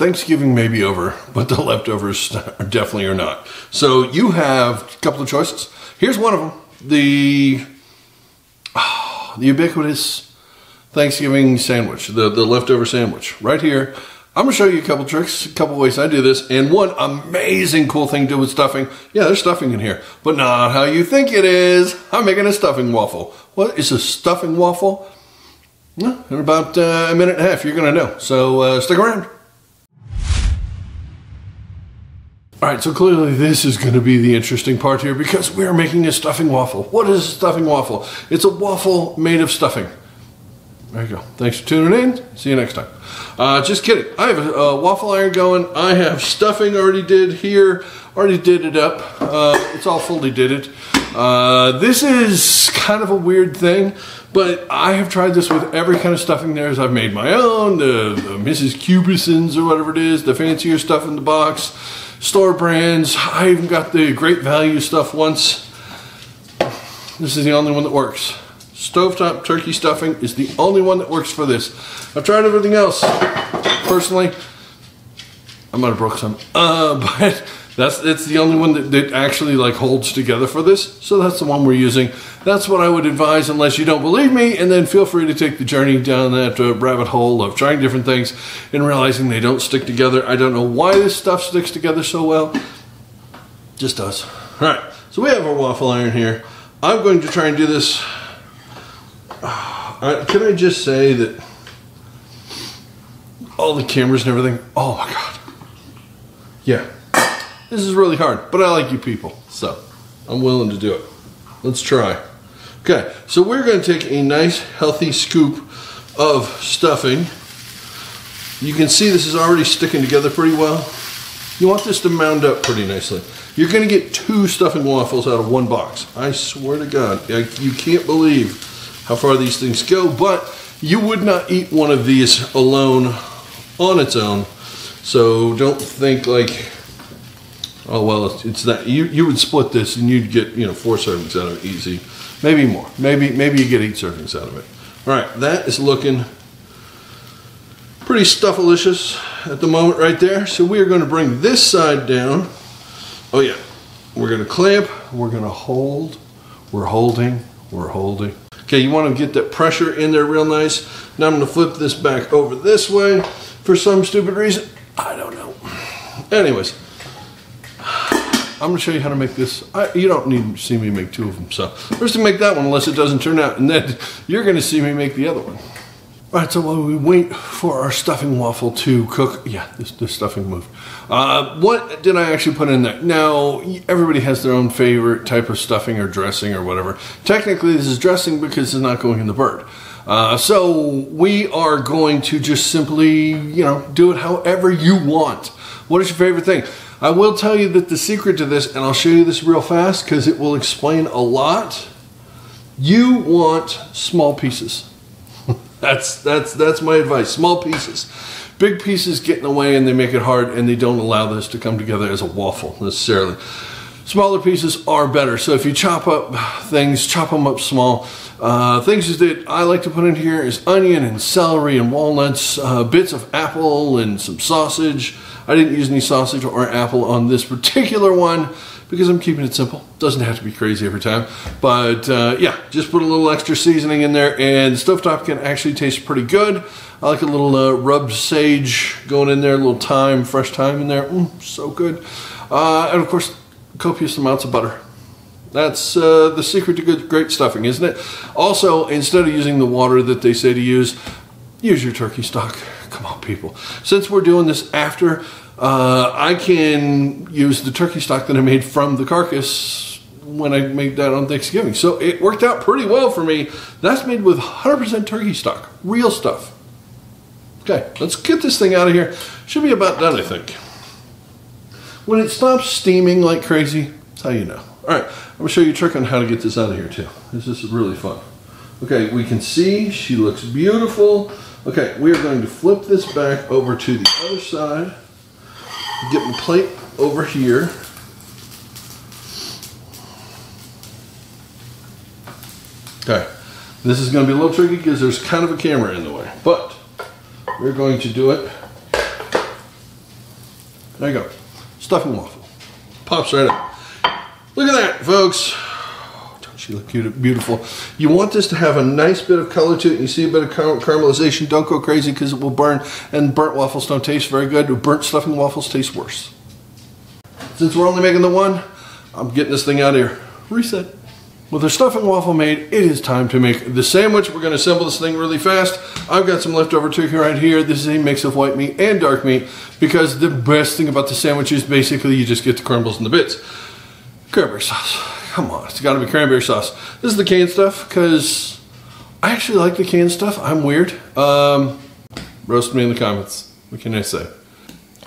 Thanksgiving may be over, but the leftovers definitely are not. So you have a couple of choices. Here's one of them: the oh, the ubiquitous Thanksgiving sandwich, the the leftover sandwich, right here. I'm gonna show you a couple tricks, a couple ways I do this, and one amazing cool thing to do with stuffing. Yeah, there's stuffing in here, but not how you think it is. I'm making a stuffing waffle. What is a stuffing waffle? in about uh, a minute and a half, you're gonna know. So uh, stick around. All right, so clearly this is going to be the interesting part here because we're making a stuffing waffle. What is a stuffing waffle? It's a waffle made of stuffing. There you go. Thanks for tuning in. See you next time. Uh, just kidding. I have a, a, waffle iron going. I have stuffing already did here. Already did it up. Uh, it's all fully did it. Uh, this is kind of a weird thing, but I have tried this with every kind of stuffing there is. I've made my own, the, the Mrs. Cubbison's or whatever it is, the fancier stuff in the box store brands. I even got the great value stuff once. This is the only one that works. Stovetop turkey stuffing is the only one that works for this. I've tried everything else. Personally, I might have broke some. Uh, but that's it's the only one that, that actually like holds together for this. So that's the one we're using. That's what I would advise unless you don't believe me. And then feel free to take the journey down that uh, rabbit hole of trying different things and realizing they don't stick together. I don't know why this stuff sticks together so well. Just does. All right. So we have our waffle iron here. I'm going to try and do this. Uh, can I just say that all the cameras and everything, oh my God. Yeah, this is really hard, but I like you people, so I'm willing to do it. Let's try. Okay, so we're going to take a nice healthy scoop of stuffing. You can see this is already sticking together pretty well. You want this to mound up pretty nicely. You're going to get two stuffing waffles out of one box. I swear to God, you can't believe how far these things go, but you would not eat one of these alone on its own. So don't think like Oh well, it's, that you you would split this and you'd get you know four servings out of it easy, maybe more. Maybe maybe you get eight servings out of it. All right, that is looking pretty stuffalicious at the moment right there. So we are going to bring this side down. Oh yeah, we're going to clamp. We're going to hold. We're holding. We're holding. Okay, you want to get that pressure in there real nice. Now I'm going to flip this back over this way for some stupid reason. I don't know. Anyways. I'm going to show you how to make this. I, you don't need to see me make two of them. So first to make that one unless it doesn't turn out. And then you're going to see me make the other one. All right, so while we wait for our stuffing waffle to cook, yeah, this, this stuffing moved. Uh, what did I actually put in there? Now, everybody has their own favorite type of stuffing or dressing or whatever. Technically, this is dressing because it's not going in the bird. Uh, so we are going to just simply, you know, do it however you want. What is your favorite thing? I will tell you that the secret to this, and I'll show you this real fast because it will explain a lot. You want small pieces. that's that's that's my advice. Small pieces. Big pieces get in the way and they make it hard and they don't allow this to come together as a waffle necessarily. Smaller pieces are better. So if you chop up things, chop them up small. Uh, things that I like to put in here is onion and celery and walnuts, uh, bits of apple and some sausage. I didn't use any sausage or apple on this particular one because I'm keeping it simple. Doesn't have to be crazy every time. But uh, yeah, just put a little extra seasoning in there and stovetop can actually taste pretty good. I like a little uh, rubbed sage going in there, a little thyme, fresh thyme in there. Mm, so good. Uh, and of course, copious amounts of butter. That's uh, the secret to good, great stuffing, isn't it? Also, instead of using the water that they say to use, use your turkey stock. Come on, people. Since we're doing this after, uh, I can use the turkey stock that I made from the carcass when I made that on Thanksgiving. So it worked out pretty well for me. That's made with 100% turkey stock, real stuff. Okay, let's get this thing out of here. Should be about done, I think. When it stops steaming like crazy, that's how you know. All right, I'm gonna show you a trick on how to get this out of here too. This is really fun. Okay, we can see she looks beautiful. Okay, we are going to flip this back over to the other side. Get my plate over here. Okay, this is going to be a little tricky because there's kind of a camera in the way, but we're going to do it There you go. Stuffing waffle. Pops right up. Look at that, folks. Don't she look beautiful? You want this to have a nice bit of color to it. You see a bit of caramelization. Don't go crazy because it will burn. And burnt waffles don't taste very good. Burnt stuffing waffles taste worse. Since we're only making the one, I'm getting this thing out of here. Reset. With the stuffing waffle made, it is time to make the sandwich. We're going to assemble this thing really fast. I've got some leftover turkey right here. This is a mix of white meat and dark meat because the best thing about the sandwich is basically you just get the crumbles and the bits. Cranberry sauce. Come on, it's got to be cranberry sauce. This is the canned stuff because I actually like the canned stuff. I'm weird. Um, roast me in the comments. What can I say?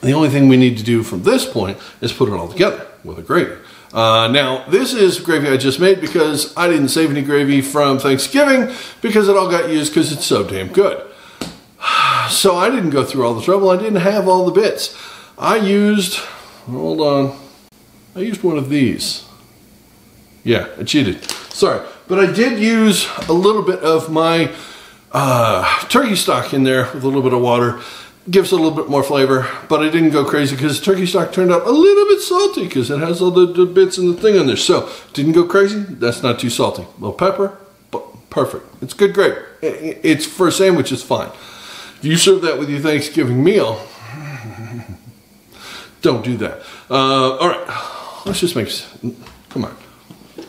The only thing we need to do from this point is put it all together with a gravy. Uh, now, this is gravy I just made because I didn't save any gravy from Thanksgiving because it all got used because it's so damn good. So I didn't go through all the trouble. I didn't have all the bits. I used, hold on, I used one of these. Yeah, I cheated. Sorry. But I did use a little bit of my uh, turkey stock in there with a little bit of water gives a little bit more flavor, but I didn't go crazy because turkey stock turned out a little bit salty because it has all the, the, bits and the thing on there. So didn't go crazy. That's not too salty. A little pepper, but perfect. It's good gravy. It's for a sandwich. It's fine. If you serve that with your Thanksgiving meal, don't do that. Uh, all right, let's just make. Come on.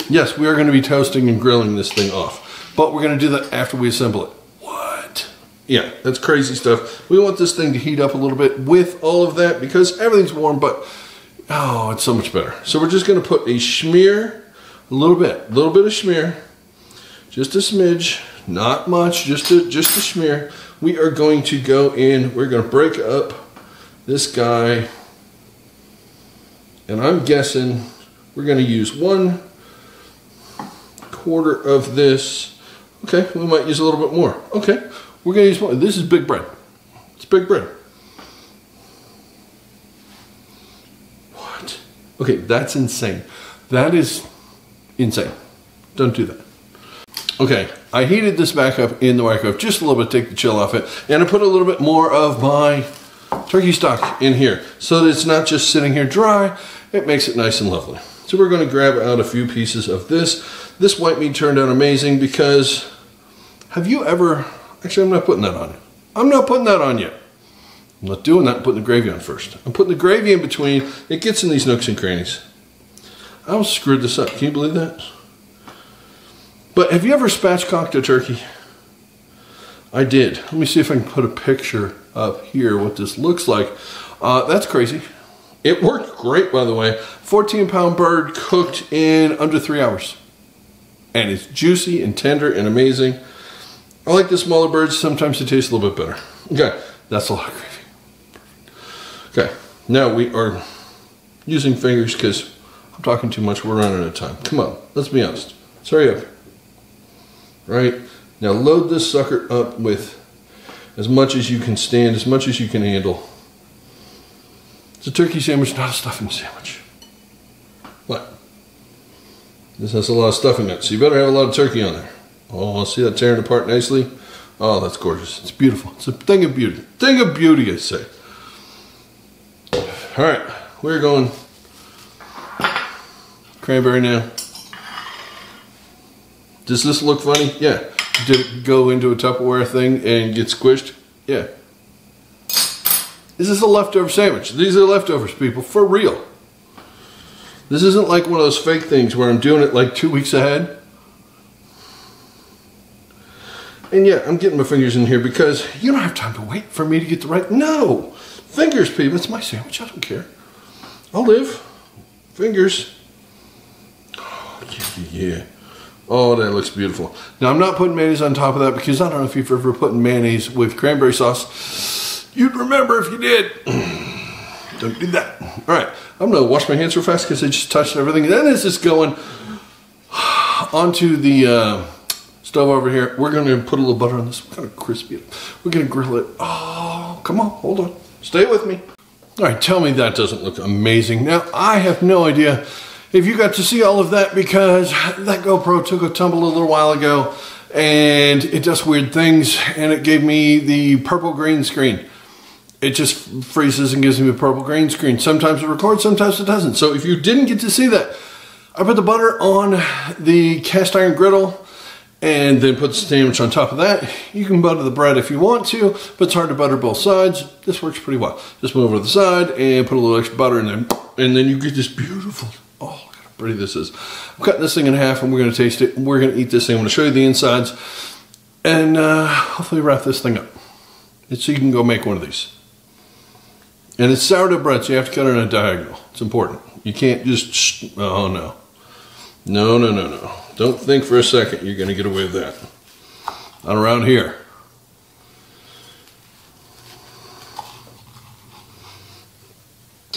Yes, we are going to be toasting and grilling this thing off, but we're going to do that after we assemble it What? yeah, that's crazy stuff. We want this thing to heat up a little bit with all of that because everything's warm, but oh, it's so much better. So we're just gonna put a schmear, a little bit, a little bit of schmear, just a smidge, not much, just a, just a schmear. We are going to go in, we're gonna break up this guy, and I'm guessing we're gonna use one quarter of this. Okay, we might use a little bit more. Okay, we're going to use one. This is big bread. It's big bread. What? Okay, that's insane. That is insane. Don't do that. Okay, I heated this back up in the microwave just a little bit, to take the chill off it, and I put a little bit more of my turkey stock in here so that it's not just sitting here dry, it makes it nice and lovely. So we're going to grab out a few pieces of this. This white meat turned out amazing because have you ever Actually, I'm not putting that on you. I'm not putting that on you. I'm not doing that. I'm putting the gravy on first. I'm putting the gravy in between. It gets in these nooks and crannies. I almost screwed this up. Can you believe that? But have you ever spatchcocked a turkey? I did. Let me see if I can put a picture up here what this looks like. Uh, that's crazy. It worked great, by the way. 14 pound bird cooked in under three hours. And it's juicy and tender and amazing. I like the smaller birds. Sometimes they taste a little bit better. Okay, that's a lot of gravy. Okay, now we are using fingers because I'm talking too much. We're running out of time. Come on, let's be honest. Let's hurry up. Right, now load this sucker up with as much as you can stand, as much as you can handle. It's a turkey sandwich, not a stuffing sandwich. What? This has a lot of stuffing in it, so you better have a lot of turkey on there. Oh, see that tearing apart nicely? Oh, that's gorgeous. It's beautiful. It's a thing of beauty. Thing of beauty, I say. All right, we're going cranberry now. Does this look funny? Yeah. Did it go into a Tupperware thing and get squished? Yeah. This is a leftover sandwich. These are leftovers, people, for real. This isn't like one of those fake things where I'm doing it like two weeks ahead. And yeah, I'm getting my fingers in here because you don't have time to wait for me to get the right. No! Fingers, people. It's my sandwich. I don't care. I'll live. Fingers. Oh, yeah, yeah. Oh, that looks beautiful. Now, I'm not putting mayonnaise on top of that because I don't know if you've ever put mayonnaise with cranberry sauce. You'd remember if you did. don't do that. All right. I'm to wash my hands real fast because I just touched everything. And then this is going onto the... Uh, stove over here. We're to put a little butter on this. We're to crispy it. We're to grill it. Oh, come on, hold on. Stay with me. All right, tell me that doesn't look amazing. Now, I have no idea if you got to see all of that because that GoPro took a tumble a little while ago and it does weird things and it gave me the purple green screen. It just freezes and gives me a purple green screen. Sometimes it records, sometimes it doesn't. So if you didn't get to see that, I put the butter on the cast iron griddle and then put the sandwich on top of that. You can butter the bread if you want to, but it's hard to butter both sides. This works pretty well. Just move over to the side and put a little extra butter in there, and then you get this beautiful, oh, look how pretty this is. I'm cutting this thing in half and we're gonna taste it. We're gonna eat this thing. I'm gonna show you the insides and uh, hopefully wrap this thing up. So you can go make one of these. And it's sourdough bread, so you have to cut it on a diagonal. It's important. You can't just, oh no. No, no, no, no. Don't think for a second you're going to get away with that. Not around here.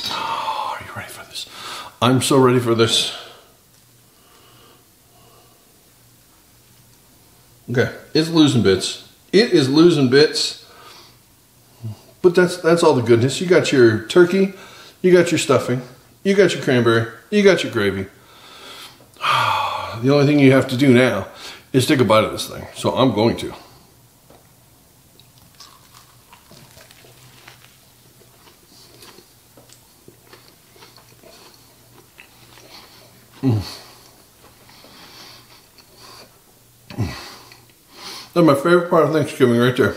Oh, are you ready for this? I'm so ready for this. Okay, it's losing bits. It is losing bits. But that's that's all the goodness. You got your turkey, you got your stuffing, you got your cranberry, you got your gravy. The only thing you have to do now is take a bite of this thing. So I'm going to. Mm. That's my favorite part of Thanksgiving right there.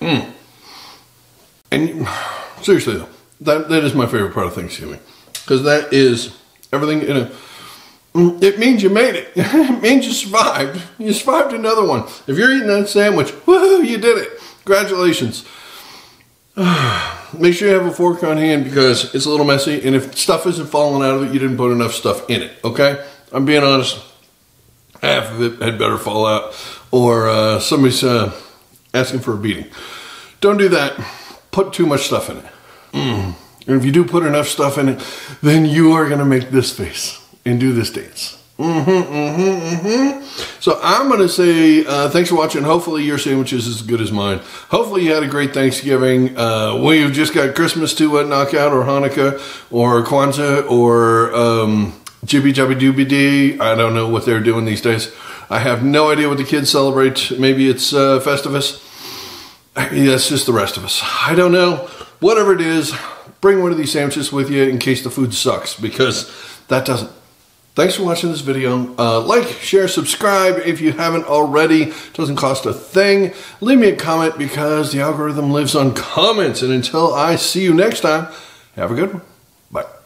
Mm. And seriously though, that, that is my favorite part of Thanksgiving. Because that is everything in a Mm, it means you made it. it means you survived. You survived another one. If you're eating that sandwich, woohoo, you did it. Congratulations. Make sure you have a fork on hand because it's a little messy. And if stuff isn't falling out of it, you didn't put enough stuff in it. Okay? I'm being honest. Half of it had better fall out. Or uh, somebody's uh, asking for a beating. Don't do that. Put too much stuff in it. Mm. And if you do put enough stuff in it, then you are going to make this face and do this dance. Mm-hmm, mm-hmm, mm-hmm. So I'm going to say uh, thanks for watching. Hopefully your sandwich is as good as mine. Hopefully you had a great Thanksgiving. Uh, we've just got Christmas to uh, knock out, or Hanukkah, or Kwanzaa, or um, Jibby Jabby Dooby Dee. I don't know what they're doing these days. I have no idea what the kids celebrate. Maybe it's uh, Festivus. That's just the rest of us. I don't know. Whatever it is, bring one of these sandwiches with you in case the food sucks because that doesn't Thanks for watching this video. Uh, like, share, subscribe if you haven't already. It doesn't cost a thing. Leave me a comment because the algorithm lives on comments. And until I see you next time, have a good one. Bye.